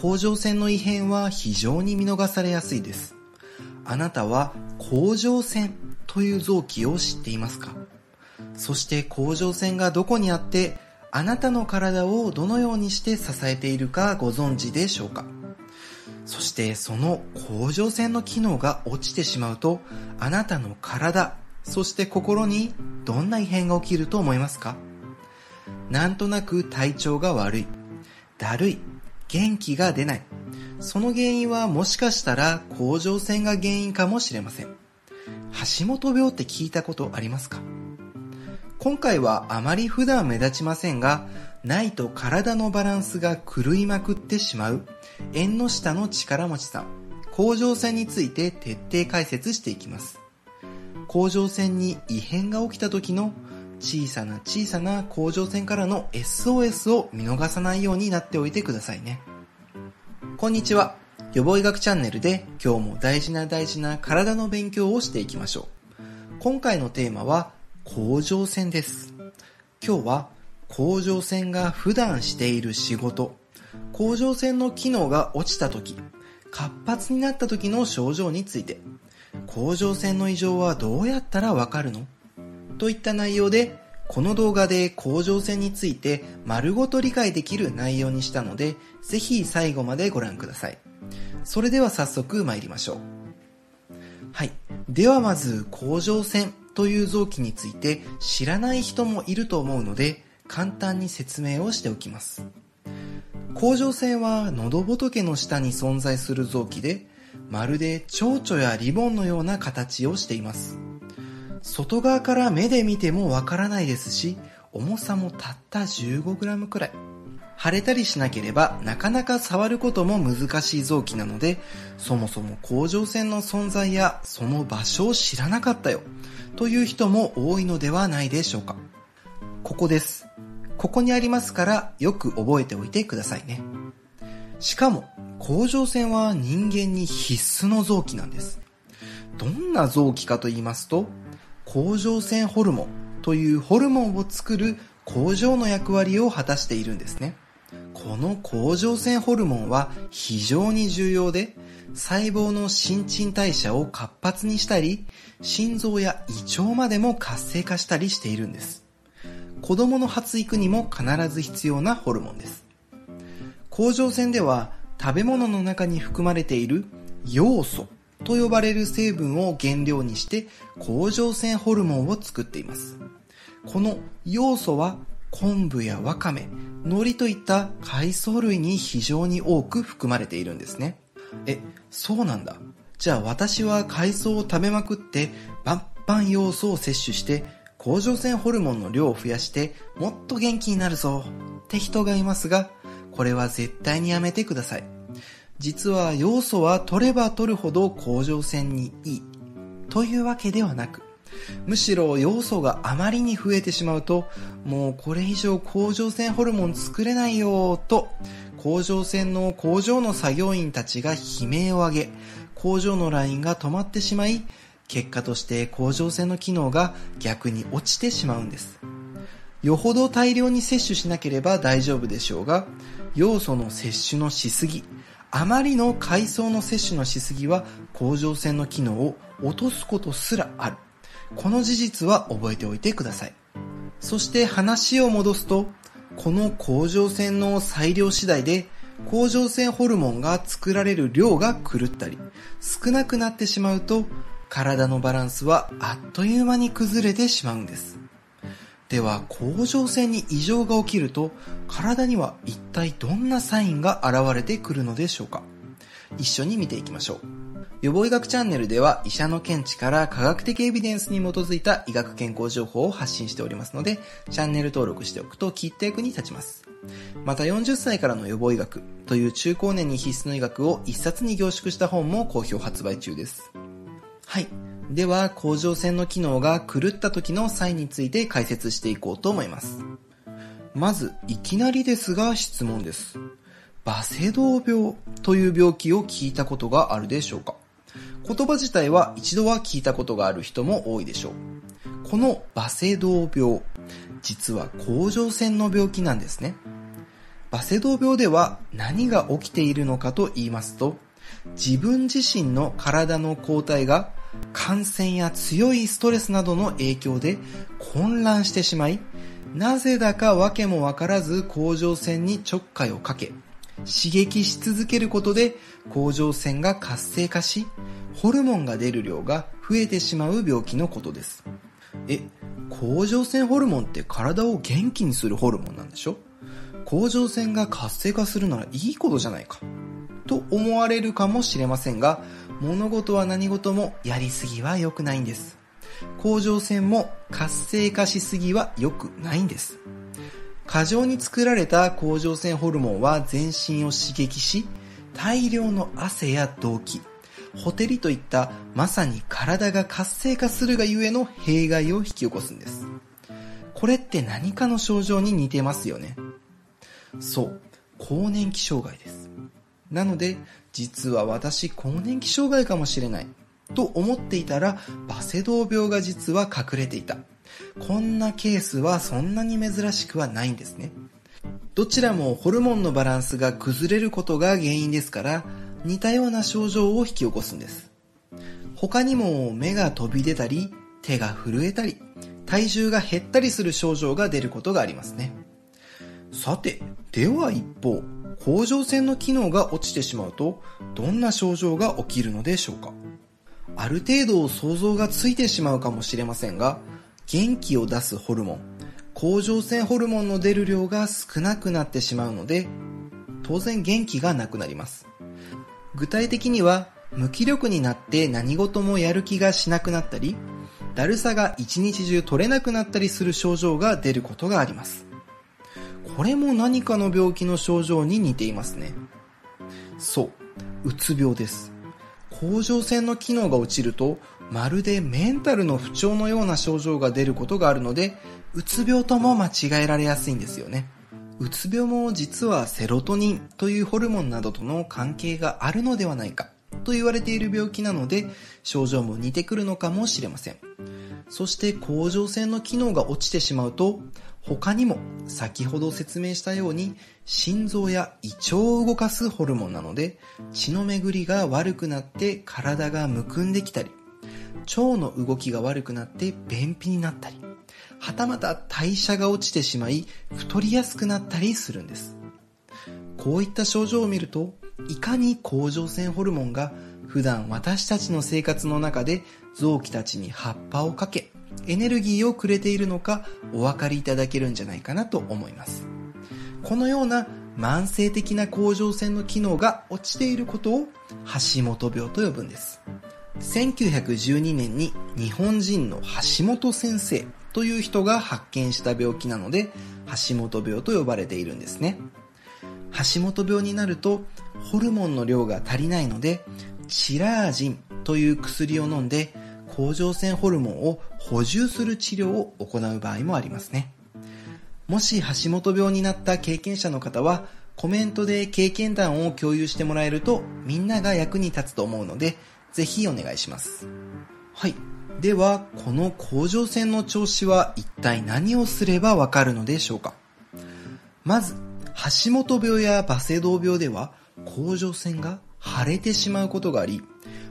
甲状腺の異変は非常に見逃されやすいです。あなたは甲状腺という臓器を知っていますか？そして甲状腺がどこにあってあなたの体をどのようにして支えているかご存知でしょうか？そしてその甲状腺の機能が落ちてしまうとあなたの体そして心にどんな異変が起きると思いますか？なんとなく体調が悪いだるい元気が出ない。その原因はもしかしたら甲状腺が原因かもしれません。橋本病って聞いたことありますか？今回はあまり普段目立ちませんが、ないと体のバランスが狂いまくってしまう。縁の下の力持ちさ。ん、甲状腺について徹底解説していきます。甲状腺に異変が起きた時の小さな小さな甲状腺からの SOS を見逃さないようになっておいてくださいね。こんにちは。予防医学チャンネルで今日も大事な大事な体の勉強をしていきましょう。今回のテーマは甲状腺です。今日は甲状腺が普段している仕事、甲状腺の機能が落ちた時、活発になった時の症状について、甲状腺の異常はどうやったらわかるの？といった内容で、この動画で甲状腺について丸ごと理解できる内容にしたので、ぜひ最後までご覧ください。それでは早速参りましょう。はい。ではまず甲状腺という臓器について知らない人もいると思うので簡単に説明をしておきます甲状腺は喉仏の下に存在する臓器でまるで蝶々やリボンのような形をしています外側から目で見てもわからないですし重さもたった 15g くらい腫れたりしなければなかなか触ることも難しい臓器なのでそもそも甲状腺の存在やその場所を知らなかったよという人も多いのではないでしょうか。ここです。ここにありますからよく覚えておいてくださいね。しかも、甲状腺は人間に必須の臓器なんです。どんな臓器かと言いますと、甲状腺ホルモンというホルモンを作る工場の役割を果たしているんですね。この甲状腺ホルモンは非常に重要で、細胞の新陳代謝を活発にしたり、心臓や胃腸までも活性化したりしているんです。子供の発育にも必ず必要なホルモンです。甲状腺では食べ物の中に含まれている要素と呼ばれる成分を原料にして甲状腺ホルモンを作っています。この要素は昆布やわかめ、海苔といった海藻類に非常に多く含まれているんですね。え、そうなんだ。じゃあ私は海藻を食べまくってバンバン要素を摂取して甲状腺ホルモンの量を増やしてもっと元気になるぞって人がいますが、これは絶対にやめてください。実は要素は取れば取るほど甲状腺にいいというわけではなく、むしろ要素があまりに増えてしまうと、もうこれ以上甲状腺ホルモン作れないよと、甲状腺の工場の作業員たちが悲鳴を上げ、工場のラインが止まってしまい、結果として甲状腺の機能が逆に落ちてしまうんです。よほど大量に摂取しなければ大丈夫でしょうが、要素の摂取のしすぎ、あまりの海藻の摂取のしすぎは甲状腺の機能を落とすことすらある。この事実は覚えておいてください。そして話を戻すと、この甲状腺の裁量次第で甲状腺ホルモンが作られる量が狂ったり、少なくなってしまうと、体のバランスはあっという間に崩れてしまうんです。では、甲状腺に異常が起きると、体には一体どんなサインが現れてくるのでしょうか？一緒に見ていきましょう。予防医学チャンネルでは医者の見地から科学的エビデンスに基づいた医学健康情報を発信しておりますので、チャンネル登録しておくときっと役に立ちます。また40歳からの予防医学という中高年に必須の医学を一冊に凝縮した本も好評発売中です。はい。では、甲状腺の機能が狂った時のサインについて解説していこうと思います。まず、いきなりですが質問です。バセドウ病という病気を聞いたことがあるでしょうか？言葉自体は一度は聞いたことがある人も多いでしょう。このバセドウ病、実は甲状腺の病気なんですね。バセドウ病では何が起きているのかと言いますと、自分自身の体の抗体が感染や強いストレスなどの影響で混乱してしまい、なぜだか訳もわからず甲状腺にちょっかいをかけ、刺激し続けることで甲状腺が活性化し、ホルモンが出る量が増えてしまう病気のことです。え、甲状腺ホルモンって体を元気にするホルモンなんでしょ？甲状腺が活性化するならいいことじゃないか。と思われるかもしれませんが、物事は何事もやりすぎは良くないんです。甲状腺も活性化しすぎは良くないんです。過剰に作られた甲状腺ホルモンは全身を刺激し、大量の汗や動悸、ほてりといったまさに体が活性化するがゆえの弊害を引き起こすんです。これって何かの症状に似てますよね。そう、更年期障害です。なので、実は私更年期障害かもしれないと思っていたら、バセドウ病が実は隠れていた。こんなケースはそんなに珍しくはないんですね。どちらもホルモンのバランスが崩れることが原因ですから、似たような症状を引き起こすんです。他にも目が飛び出たり、手が震えたり、体重が減ったりする症状が出ることがありますね。さて、では一方、甲状腺の機能が落ちてしまうと、どんな症状が起きるのでしょうか？ある程度想像がついてしまうかもしれませんが、元気を出すホルモン、甲状腺ホルモンの出る量が少なくなってしまうので、当然元気がなくなります。具体的には、無気力になって何事もやる気がしなくなったり、だるさが一日中取れなくなったりする症状が出ることがあります。これも何かの病気の症状に似ていますね。そう、うつ病です。甲状腺の機能が落ちると、まるでメンタルの不調のような症状が出ることがあるので、うつ病とも間違えられやすいんですよね。うつ病も実はセロトニンというホルモンなどとの関係があるのではないかと言われている病気なので、症状も似てくるのかもしれません。そして甲状腺の機能が落ちてしまうと、他にも先ほど説明したように心臓や胃腸を動かすホルモンなので血の巡りが悪くなって体がむくんできたり腸の動きが悪くなって便秘になったりはたまた代謝が落ちてしまい太りやすくなったりするんです。こういった症状を見るといかに甲状腺ホルモンが普段私たちの生活の中で臓器たちに葉っぱをかけエネルギーをくれているのかお分かりいただけるんじゃないかなと思います。このような慢性的な甲状腺の機能が落ちていることを橋本病と呼ぶんです。1912年に日本人の橋本先生という人が発見した病気なので橋本病と呼ばれているんですね。橋本病になるとホルモンの量が足りないのでチラージンという薬を飲んで甲状腺ホルモンを補充する治療を行う場合もありますね。もし橋本病になった経験者の方は、コメントで経験談を共有してもらえるとみんなが役に立つと思うので、ぜひお願いします。はい。では、この甲状腺の調子は一体何をすればわかるのでしょうか？まず、橋本病やバセドウ病では甲状腺が腫れてしまうことがあり、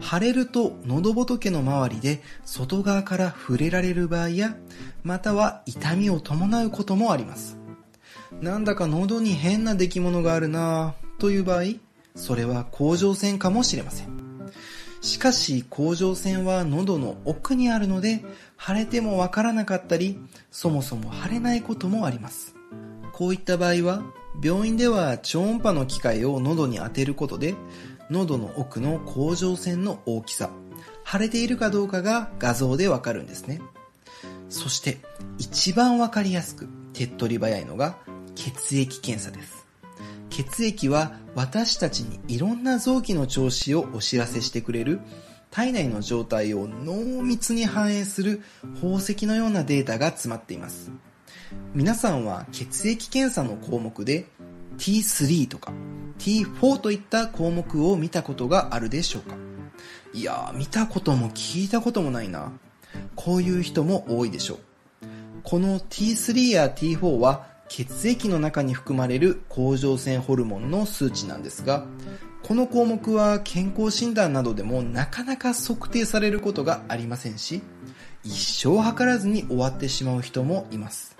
腫れると喉仏の周りで外側から触れられる場合や、または痛みを伴うこともあります。なんだか喉に変な出来物があるなぁという場合、それは甲状腺かもしれません。しかし甲状腺は喉の奥にあるので、腫れてもわからなかったり、そもそも腫れないこともあります。こういった場合は、病院では超音波の機械を喉に当てることで、喉の奥の甲状腺の大きさ、腫れているかどうかが画像でわかるんですね。そして一番わかりやすく手っ取り早いのが血液検査です。血液は私たちにいろんな臓器の調子をお知らせしてくれる体内の状態を濃密に反映する宝石のようなデータが詰まっています。皆さんは血液検査の項目で T3 とか T4 といった項目を見たことがあるでしょうか？いやー、見たことも聞いたこともないな。こういう人も多いでしょう。この T3 や T4 は血液の中に含まれる甲状腺ホルモンの数値なんですが、この項目は健康診断などでもなかなか測定されることがありませんし、一生測らずに終わってしまう人もいます。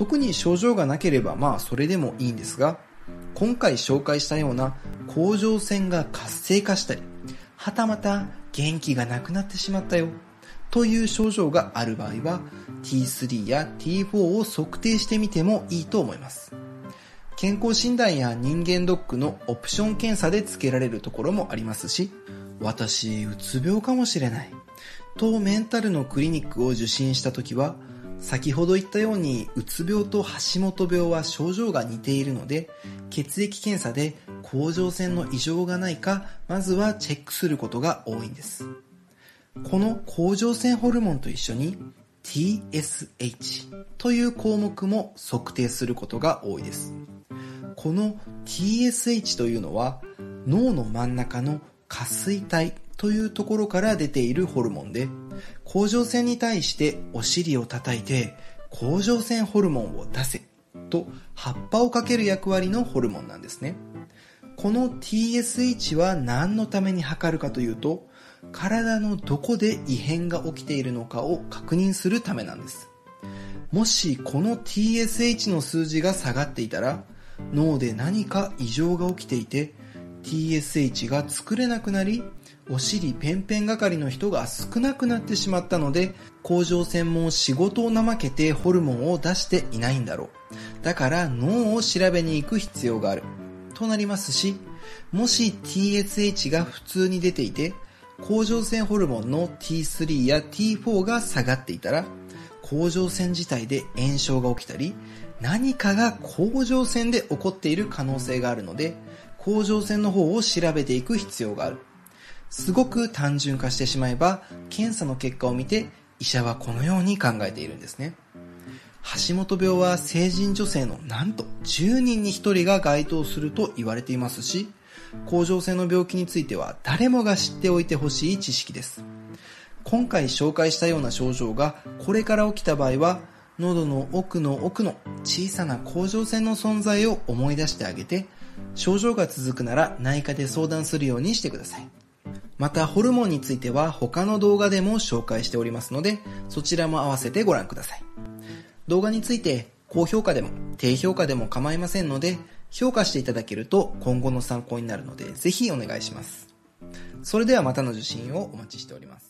特に症状がなければまあそれでもいいんですが、今回紹介したような甲状腺が活性化したり、はたまた元気がなくなってしまったよという症状がある場合は T3 や T4 を測定してみてもいいと思います。健康診断や人間ドックのオプション検査で付けられるところもありますし、私、うつ病かもしれない。とメンタルのクリニックを受診した時は、先ほど言ったようにうつ病と橋本病は症状が似ているので血液検査で甲状腺の異常がないかまずはチェックすることが多いんです。この甲状腺ホルモンと一緒に TSH という項目も測定することが多いです。この TSH というのは脳の真ん中の下垂体というところから出ているホルモンで甲状腺に対してお尻を叩いて甲状腺ホルモンを出せと葉っぱをかける役割のホルモンなんですね。この TSH は何のために測るかというと体のどこで異変が起きているのかを確認するためなんです。もしこの TSH の数字が下がっていたら脳で何か異常が起きていて TSH が作れなくなりお尻ペンペン係の人が少なくなってしまったので甲状腺も仕事を怠けてホルモンを出していないんだろう。だから脳を調べに行く必要がある。となりますしもし TSH が普通に出ていて甲状腺ホルモンの T3 や T4 が下がっていたら甲状腺自体で炎症が起きたり何かが甲状腺で起こっている可能性があるので甲状腺の方を調べていく必要がある。すごく単純化してしまえば検査の結果を見て医者はこのように考えているんですね。橋本病は成人女性のなんと10人に1人が該当すると言われていますし甲状腺の病気については誰もが知っておいてほしい知識です。今回紹介したような症状がこれから起きた場合は喉の奥の奥の小さな甲状腺の存在を思い出してあげて症状が続くなら内科で相談するようにしてください。またホルモンについては他の動画でも紹介しておりますのでそちらも合わせてご覧ください。動画について高評価でも低評価でも構いませんので評価していただけると今後の参考になるのでぜひお願いします。それではまたの受信をお待ちしております。